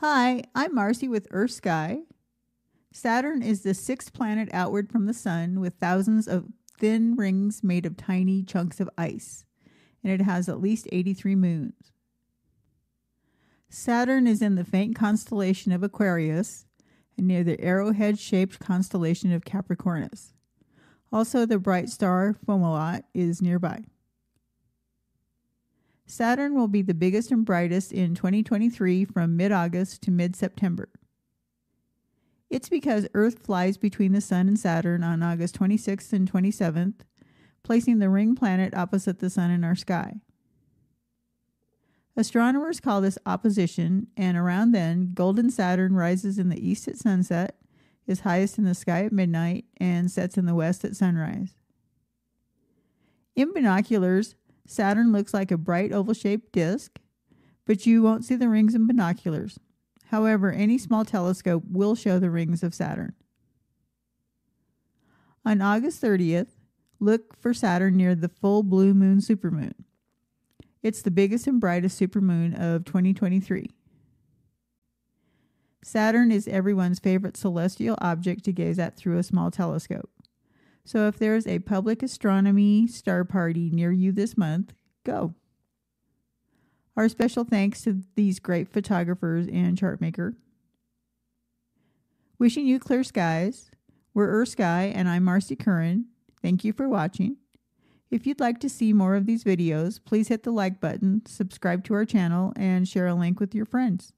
Hi, I'm Marcy with Earth Sky. Saturn is the sixth planet outward from the Sun with thousands of thin rings made of tiny chunks of ice, and it has at least 83 moons. Saturn is in the faint constellation of Aquarius and near the arrowhead shaped constellation of Capricornus. Also, the bright star Fomalhaut is nearby. Saturn will be the biggest and brightest in 2023 from mid August to mid September. It's because Earth flies between the Sun and Saturn on August 26th and 27th, placing the ring planet opposite the Sun in our sky. Astronomers call this opposition, and around then, golden Saturn rises in the east at sunset, is highest in the sky at midnight, and sets in the west at sunrise. In binoculars, Saturn looks like a bright oval shaped disk, but you won't see the rings in binoculars. However, any small telescope will show the rings of Saturn. On August 30th, look for Saturn near the full blue moon supermoon. It's the biggest and brightest supermoon of 2023. Saturn is everyone's favorite celestial object to gaze at through a small telescope. So if there's a public astronomy star party near you this month, go. Our special thanks to these great photographers and chartmaker. Wishing you clear skies. We're Earth Sky, and I'm Marcy Curran. Thank you for watching. If you'd like to see more of these videos, please hit the like button, subscribe to our channel, and share a link with your friends.